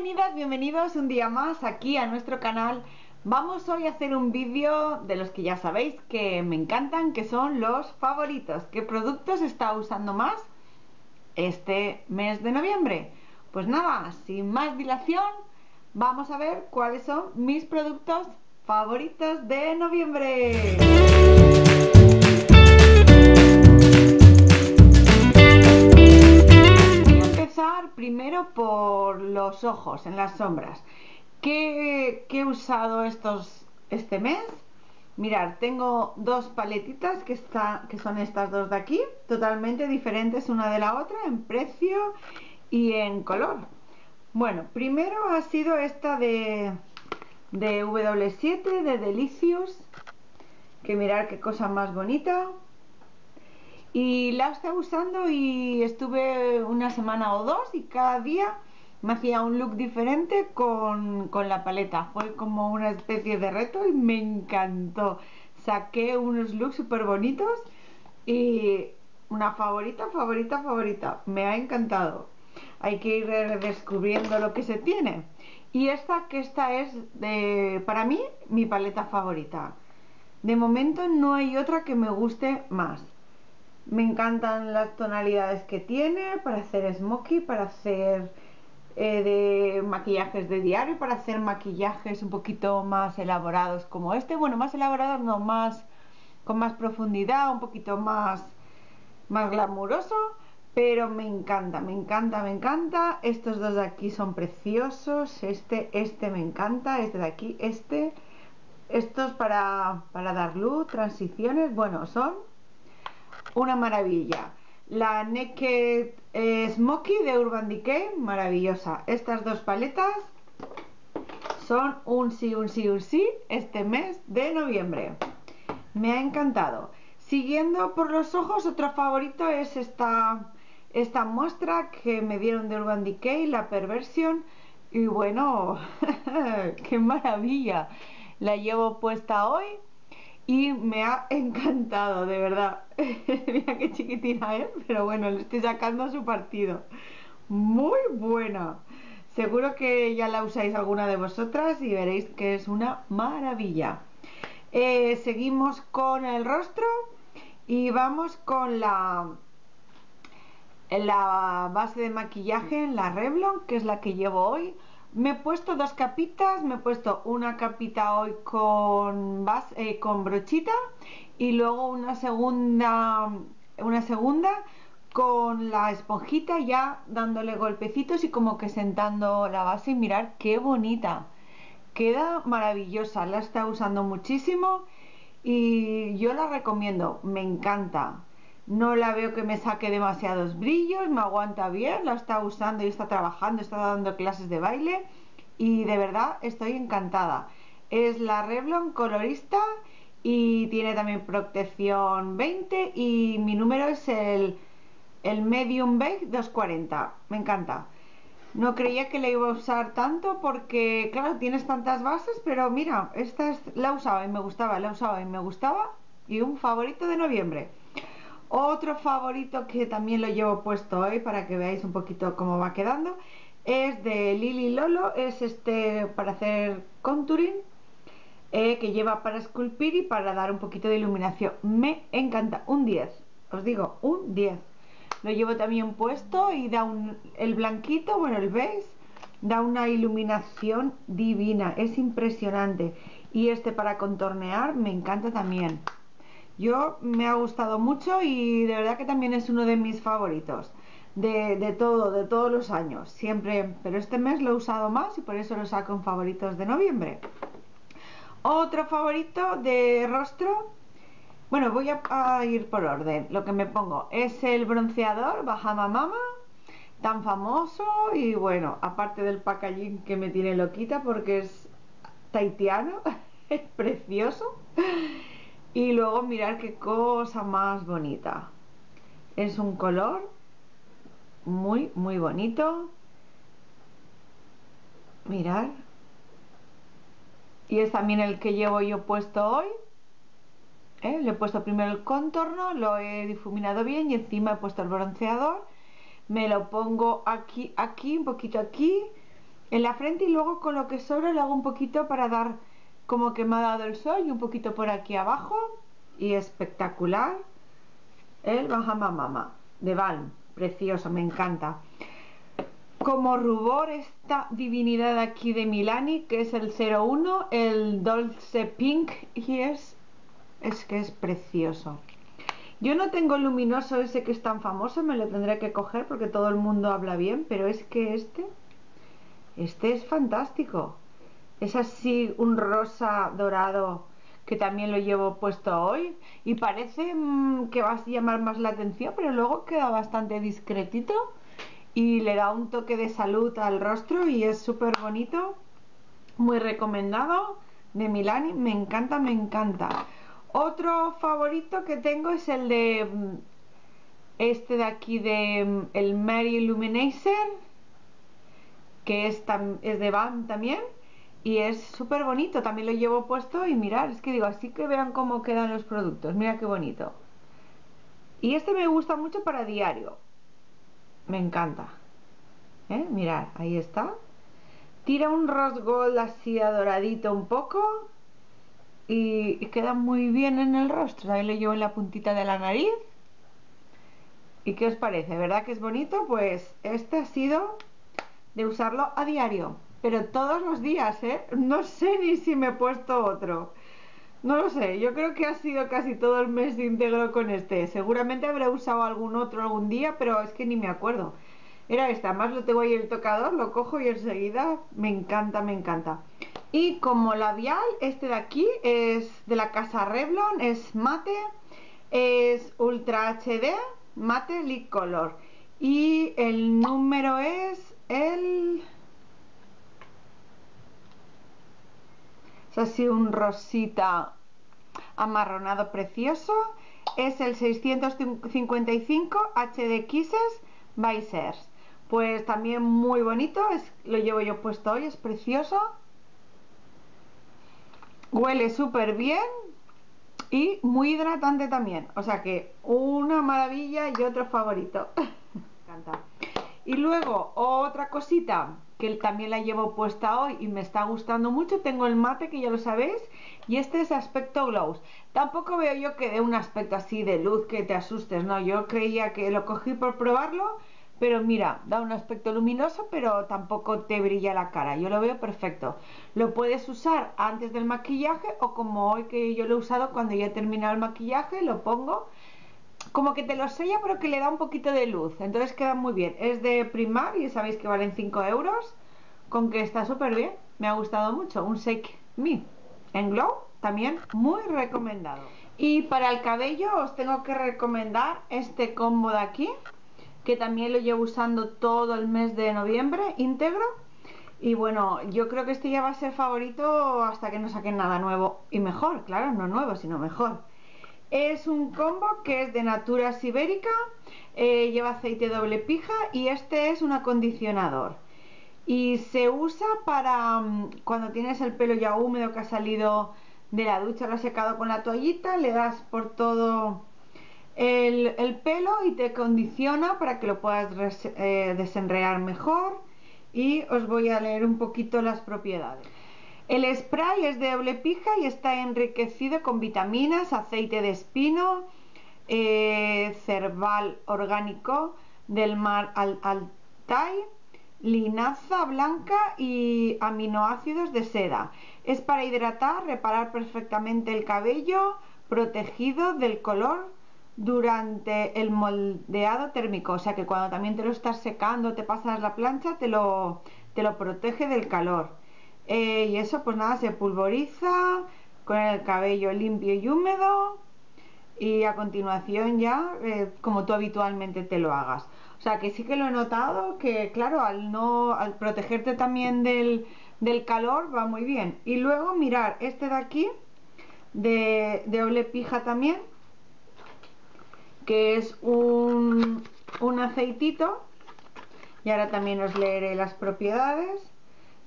Bienvenidas, bienvenidos un día más aquí a nuestro canal. Vamos hoy a hacer un vídeo de los que ya sabéis que me encantan, que son los favoritos. ¿Qué productos está usando más este mes de noviembre? Pues nada, sin más dilación, vamos a ver cuáles son mis productos favoritos de noviembre. Primero por los ojos, en las sombras. ¿Qué, he usado estos, este mes? Mirar, tengo dos paletitas que, está, que son estas dos de aquí, totalmente diferentes una de la otra en precio y en color. Bueno, primero ha sido esta de, de W7, de Delicious, que mirar qué cosa más bonita. Y la estaba usando y estuve una semana o dos y cada día me hacía un look diferente con, la paleta. Fue como una especie de reto y me encantó. Saqué unos looks súper bonitos y una favorita, favorita, favorita. Me ha encantado. Hay que ir descubriendo lo que se tiene. Y esta, que esta es de, para mí mi paleta favorita. De momento no hay otra que me guste más. Me encantan las tonalidades que tiene para hacer smokey, para hacer eh, de maquillajes de diario, para hacer maquillajes un poquito más elaborados como este. Bueno, más elaborados no, más con más profundidad, un poquito más, más glamuroso. Pero me encanta, me encanta, me encanta. Estos dos de aquí son preciosos. Este, este me encanta. Este de aquí, este. Estos para, para dar luz, transiciones. Bueno, son una maravilla. La Naked eh, Smoky de Urban Decay, maravillosa. Estas dos paletas son un sí, un sí, un sí este mes de noviembre. Me ha encantado. Siguiendo por los ojos, otro favorito es esta, esta muestra que me dieron de Urban Decay, la Perversion. Y bueno, qué maravilla. La llevo puesta hoy y me ha encantado, de verdad. Mira qué chiquitina es, pero bueno, le estoy sacando su partido. Muy buena. Seguro que ya la usáis alguna de vosotras y veréis que es una maravilla. Eh, seguimos con el rostro y vamos con la, la base de maquillaje en la Revlon, que es la que llevo hoy. Me he puesto dos capitas, me he puesto una capita hoy con, eh, con brochita y luego una segunda, una segunda con la esponjita ya dándole golpecitos y como que sentando la base y mirar qué bonita. Queda maravillosa, la está usando muchísimo y yo la recomiendo, me encanta. No la veo que me saque demasiados brillos, me aguanta bien, la está usando y está trabajando, está dando clases de baile y de verdad estoy encantada. Es la Revlon colorista y tiene también protección 20 y mi número es el, el Medium Beige 240. Me encanta. No creía que la iba a usar tanto porque, claro, tienes tantas bases, pero mira, esta es, la usaba y me gustaba, la usaba y me gustaba y un favorito de noviembre. Otro favorito que también lo llevo puesto hoy para que veáis un poquito cómo va quedando es de Lily Lolo, es este para hacer contouring eh, que lleva para esculpir y para dar un poquito de iluminación. Me encanta, un 10, os digo, un 10. Lo llevo también puesto y da un, el blanquito, bueno, el beige, da una iluminación divina, es impresionante. Y este para contornear me encanta también. Yo me ha gustado mucho y de verdad que también es uno de mis favoritos. De, todo, de todos los años, siempre, pero este mes lo he usado más y por eso lo saco en favoritos de noviembre. Otro favorito de rostro, bueno, voy a, ir por orden. Lo que me pongo es el bronceador Bahama Mama, tan famoso y bueno, aparte del packaging que me tiene loquita porque es taitiano, es precioso. Y luego mirar qué cosa más bonita. Es un color muy, muy bonito. Mirar. Y es también el que llevo yo puesto hoy. ¿Eh? Le he puesto primero el contorno, lo he difuminado bien y encima he puesto el bronceador. Me lo pongo aquí, aquí, un poquito aquí en la frente y luego con lo que sobra le hago un poquito para dar como que me ha dado el sol y un poquito por aquí abajo y espectacular. El Bahama Mama de Balm, precioso, me encanta. Como rubor esta divinidad aquí de Milani que es el 01 el Dolce Pink y es es que es precioso. Yo no tengo el luminoso ese que es tan famoso me lo tendré que coger porque todo el mundo habla bien pero es que este este es fantástico es así un rosa dorado que también lo llevo puesto hoy y parece mm, que va a llamar más la atención pero luego queda bastante discretito y le da un toque de salud al rostro y es súper bonito muy recomendado de Milani me encanta me encanta. Otro favorito que tengo es el de mm, este de aquí de mm, el Mary Illuminator que es, es de BAM también y es súper bonito, también lo llevo puesto y mirar, es que digo, así que vean cómo quedan los productos, mira qué bonito y este me gusta mucho para diario me encanta ¿Eh? mirad, ahí está tira un rose gold así adoradito un poco y, queda muy bien en el rostro ahí lo llevo en la puntita de la nariz ¿y qué os parece? ¿verdad que es bonito? pues este ha sido de usarlo a diario pero todos los días, ¿eh? no sé ni si me he puesto otro no lo sé, yo creo que ha sido casi todo el mes íntegro con este seguramente habré usado algún otro algún día pero es que ni me acuerdo era esta, más lo tengo ahí el tocador, lo cojo y enseguida me encanta, me encanta y como labial, este de aquí es de la casa Revlon, es mate, es Ultra HD, mate lip color. Y el número es el... Así un rosita amarronado precioso. Es el 655 HD Kisses by Pues también muy bonito, es, lo llevo yo puesto hoy, es precioso. Huele súper bien y muy hidratante también. O sea que una maravilla y otro favorito. Y luego otra cosita que también la llevo puesta hoy y me está gustando mucho. Tengo el mate que ya lo sabéis y este es aspecto glows. Tampoco veo yo que dé un aspecto así de luz que te asustes, ¿no? Yo creía que lo cogí por probarlo pero mira, da un aspecto luminoso, pero tampoco te brilla la cara. Yo lo veo perfecto. Lo puedes usar antes del maquillaje o como hoy que yo lo he usado cuando ya he terminado el maquillaje, lo pongo. Como que te lo sella, pero que le da un poquito de luz. Entonces queda muy bien. Es de Primar y sabéis que valen 5 euros. Con que está súper bien. Me ha gustado mucho. Un Shake Me en Glow también muy recomendado. Y para el cabello os tengo que recomendar este combo de aquí que también lo llevo usando todo el mes de noviembre íntegro y bueno, yo creo que este ya va a ser favorito hasta que no saquen nada nuevo y mejor, claro, no nuevo, sino mejor. Es un combo que es de Natura Sibérica, eh, lleva aceite doble pija y este es un acondicionador. Y se usa para mm, cuando tienes el pelo ya húmedo que ha salido de la ducha, lo has secado con la toallita, le das por todo el, pelo y te condiciona para que lo puedas eh, desenrear mejor y os voy a leer un poquito las propiedades. El spray es de doble pija y está enriquecido con vitaminas, aceite de espino, eh, cerval orgánico del mar al Altai, linaza blanca y aminoácidos de seda. Es para hidratar, reparar perfectamente el cabello, protegido del color durante el moldeado térmico, o sea que cuando también te lo estás secando, te pasas la plancha, te lo, te lo protege del calor. Eh, y eso pues nada, se pulveriza con el cabello limpio y húmedo y a continuación ya eh, como tú habitualmente te lo hagas. O sea que sí que lo he notado que claro, al no al protegerte también del, del calor va muy bien. Y luego mirar este de aquí de, de ole pija también que es un, aceitito y ahora también os leeré las propiedades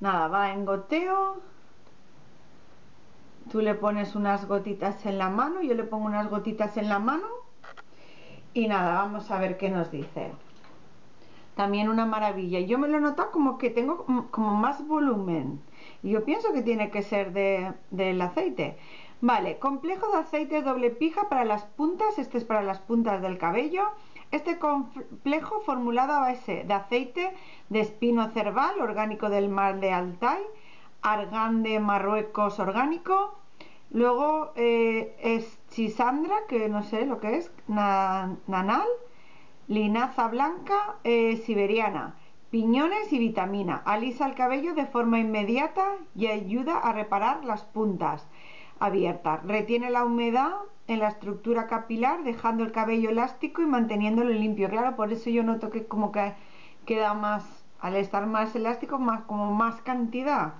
nada, va en goteo tú le pones unas gotitas en la mano yo le pongo unas gotitas en la mano y nada, vamos a ver qué nos dice también una maravilla. Yo me lo noto como que tengo como más volumen. Y yo pienso que tiene que ser de, del aceite. Vale, complejo de aceite doble pija para las puntas. Este es para las puntas del cabello. Este complejo formulado a base de aceite de espino cerval orgánico del mar de Altai, argán de Marruecos orgánico, luego eh, es chisandra, que no sé lo que es, nanal, linaza blanca eh, siberiana, piñones y vitamina. Alisa el cabello de forma inmediata y ayuda a reparar las puntas abiertas. Retiene la humedad en la estructura capilar, dejando el cabello elástico y manteniéndolo limpio. Claro, por eso yo noto que como que queda más, al estar más elástico, más como más cantidad.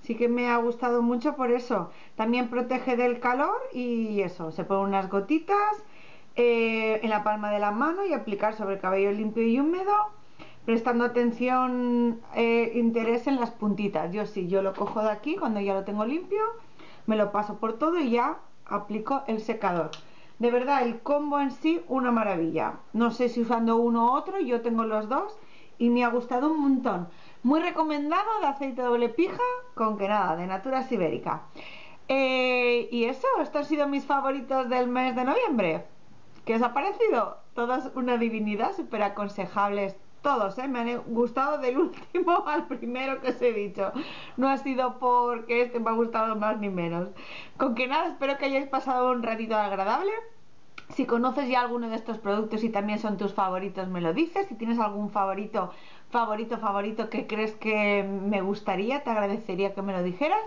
Sí que me ha gustado mucho por eso. También protege del calor y eso, se pone unas gotitas eh, en la palma de la mano y aplicar sobre el cabello limpio y húmedo, prestando atención, eh, interés en las puntitas. Yo sí, yo lo cojo de aquí cuando ya lo tengo limpio, me lo paso por todo y ya aplico el secador. De verdad, el combo en sí, una maravilla. No sé si usando uno u otro, yo tengo los dos y me ha gustado un montón. Muy recomendado de aceite doble pija, con que nada, de Natura Ibérica. Eh, y eso, estos han sido mis favoritos del mes de noviembre. ¿Qué os ha parecido? Todas una divinidad, súper aconsejables todos, ¿eh? me han gustado del último al primero que os he dicho. No ha sido porque este me ha gustado más ni menos. Con que nada, espero que hayáis pasado un ratito agradable. Si conoces ya alguno de estos productos y también son tus favoritos, me lo dices. Si tienes algún favorito, favorito, favorito que crees que me gustaría, te agradecería que me lo dijeras.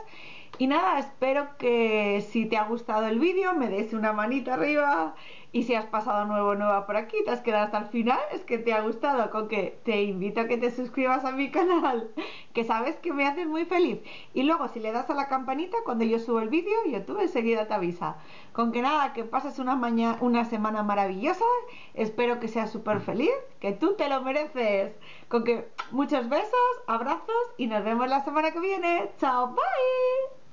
Y nada, espero que si te ha gustado el vídeo me des una manita arriba y si has pasado nuevo o nueva por aquí, te has quedado hasta el final, es que te ha gustado, con que te invito a que te suscribas a mi canal, que sabes que me haces muy feliz. Y luego si le das a la campanita, cuando yo subo el vídeo, YouTube enseguida te avisa. Con que nada, que pases una, una semana maravillosa, espero que seas súper feliz, que tú te lo mereces. Con que muchos besos, abrazos y nos vemos la semana que viene. Chao, bye.